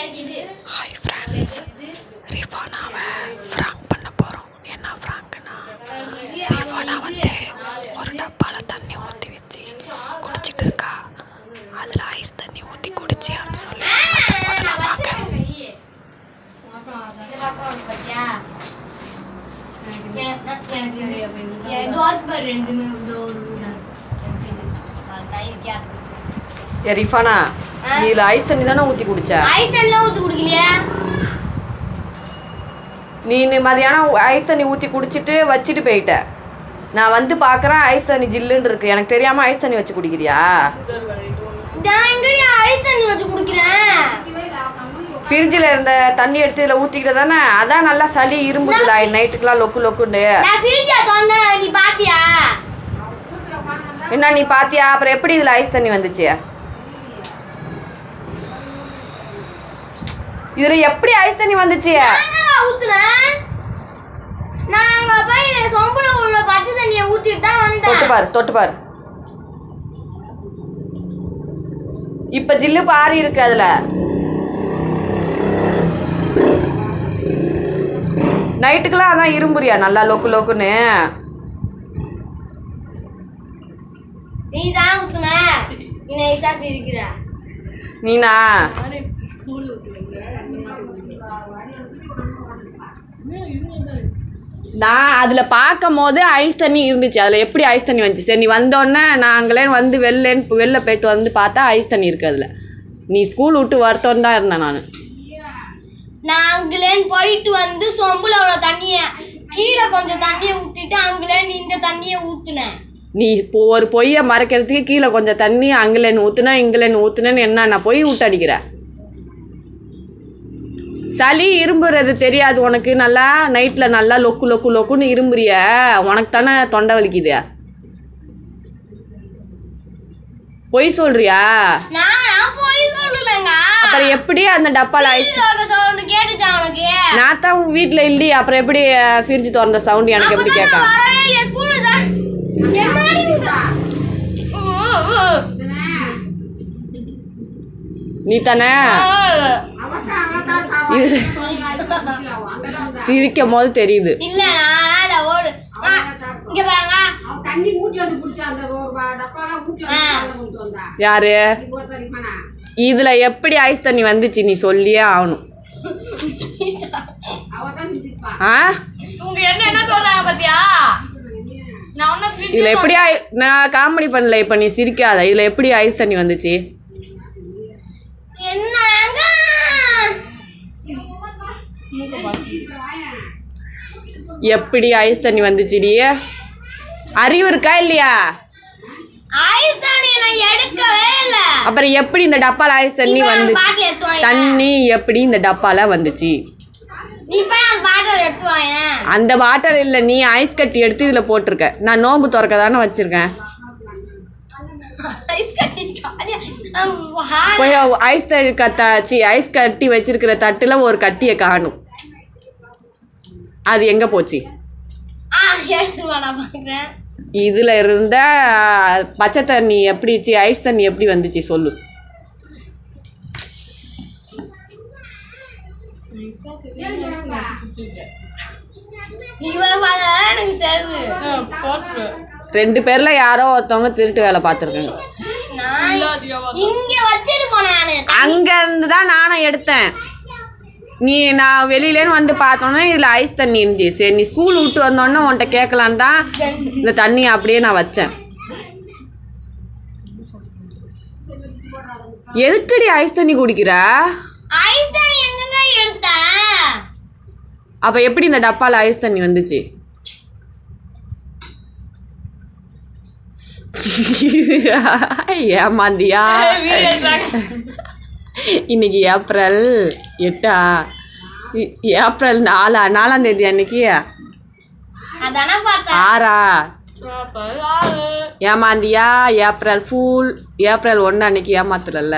Hi friends ரிஃபானாவை Frank பண்ண போகிறோம் என்ன ஃப்ராங்க்னா ரிஃபானா வந்து ஒரு டப்பாவில் தண்ணி ஊற்றி வச்சு குடிச்சிட்டு இருக்கா. அதில் ஐஸ் தண்ணி ஊற்றி குடிச்சியான்னு சொல்லி சத்தம் போடலாம் வாங்க ரிஃபானா நீ இதில் ஐஸ் தண்ணி தானே ஊற்றி குடிச்ச? ஐஸ் தண்ணிலாம் ஊத்தி குடிக்கலையா? நீ மதியானம் ஐஸ் தண்ணி ஊற்றி குடிச்சிட்டு வச்சுட்டு போயிட்ட. நான் வந்து பார்க்குறேன் ஐஸ் தண்ணி ஜில்லுன்னு இருக்கு. எனக்கு தெரியாமல் ஐஸ் தண்ணி வச்சு குடிக்கிறியா? ஐஸ் தண்ணி வச்சு குடிக்கிறேன்? ஃப்ரிட்ஜில் இருந்த தண்ணி எடுத்து இதில் ஊற்றிக்கிட்ட தானே? அதான் நல்லா சளி இரும்புதுல நைட்டுக்கெலாம் லொக்கு லொக்குண்டு என்ன நீ பாத்தியா? அப்புறம் எப்படி இதில் ஐஸ் தண்ணி வந்துச்சு? இதில் எப்படி ஐஸ் தண்ணி வந்துச்சு? நான் ஊத்துனேன். நான் அங்க போய் சொம்புல உள்ள பச்சை தண்ணியை ஊத்திட்டு தான் தொட்டு பாரு தொட்டு பாரு. இப்போ ஜில்லு பாரி இருக்கு அதில். நைட்டுக்கெல்லாம் அதான் இரும்புறியா நல்லா லொக்கு லொக்குன்னு. நீ தான் ஊத்துன. நீ நைஸா சிரிக்கிற. நீனா? நான் அதில் பார்க்கும் போது ஐஸ் தண்ணி இருந்துச்சு. அதில் எப்படி ஐஸ் தண்ணி வந்துச்சு? சரி நீ வந்தோடனே நான் அங்களே வந்து வெளிலேன்னு வெளில போயிட்டு வந்து பார்த்தா ஐஸ் தண்ணி இருக்குது அதில். நீ ஸ்கூல் விட்டு வரத்தோன்னு தான் இருந்தேன் நான். அங்கலேன்னு போயிட்டு வந்து சொம்புல உள்ள தண்ணிய கீழே கொஞ்சம் தண்ணியை ஊத்திட்டு அங்கலேன்னு இந்த தண்ணியை ஊத்துனேன். நீ இப்போ ஒரு பொய்யை மறைக்கிறதுக்கு கீழே கொஞ்சம் தண்ணி அங்கலேன்னு ஊற்றுனா இங்கலேன்னு ஊற்றுனேன்னு என்ன நான் பொய் விட்டு அடிக்கிற? சளி இரும்புறது தெரியாது உனக்கு. நல்லா நைட்டில் நல்லா லொக்கு லொக்கு லொக்குன்னு இரும்புறிய. உனக்கு தானே தொண்டை வலிக்குது. பொய் சொல்றியா? அப்புறம் எப்படி அந்த டப்பால ஐஸ் நான் தான் வீட்டில் இல்லையே அப்புறம் எப்படி ஃப்ரிட்ஜ் திறந்த சவுண்ட் எனக்கு எப்படி கேட்கும்? நீ தானே? சிரிக்கும் போது தெரியுது. இல்ல நான் ஓடு. இங்க பாருங்க. தண்ணி வந்து ஒரு. வந்து வந்தா. யாரு? இதுல எப்படி ஐஸ் தண்ணி வந்துச்சு நீ சொல்லியே ஆகணும். இதுல எப்படி நான் காமெடி பண்ணல இப்ப நீ சிரிக்காத. இதுல எப்படி ஐஸ் தண்ணி வந்துச்சு? எப்படி ஐஸ் தண்ணி வந்துச்சுடி அறிவு இருக்கா இல்லையா? ஆயிரத்தி தண்ணி நான் எடுக்கவே இல்ல. அப்புறம் எப்படி இந்த டப்பால ஐஸ் தண்ணி வந்துச்சு? தண்ணி எப்படி இந்த டப்பால வந்துச்சு? அந்த வாட்டர் இல்லை நீ ஐஸ் கட்டி எடுத்து இதில் போட்டிருக்க. நான் நோம்பு திறக்க தானே வச்சுருக்கேன். போய் ஐஸ் கத்தாச்சு. ஐஸ் கட்டி வச்சிருக்கிற தட்டில் ஒரு கட்டியை காணும். அது எங்கே போச்சு? இதில் இருந்த பச்சை தண்ணி எப்படி சி ஐஸ் தண்ணி எப்படி வந்துச்சு சொல்லு. ரெண்டு பேரில் யாரோ ஒருத்தவங்க திருட்டு வேலை பார்த்துருக்காங்க. நானு அங்கேருந்து தான் நானும் எடுத்தேன். நீ நான் வெளியிலேன்னு வந்து பார்த்தோன்னே இதில் ஐஸ் தண்ணி இருந்துச்சு. சரி நீ ஸ்கூல் விட்டு வந்தோடனே உன்கிட்ட கேட்கலான்னு தான் இந்த தண்ணி அப்படியே நான் வச்சேன். எதுக்குடி ஐஸ் தண்ணி குடிக்கிற? அப்போ எப்படி இந்த டப்பாவில் ஐஸ் தண்ணி வந்துச்சு? ஏமாந்தியா? இன்னைக்கு ஏப்ரல் எட்டா? ஏப்ரல் நாலா? நாலாம் தேதி அன்னைக்கு? ஆறா? ஏமாந்தியா? ஏப்ரல் ஃபூல் ஏப்ரல் ஒன்று அன்னைக்கு ஏமாத்துறல்ல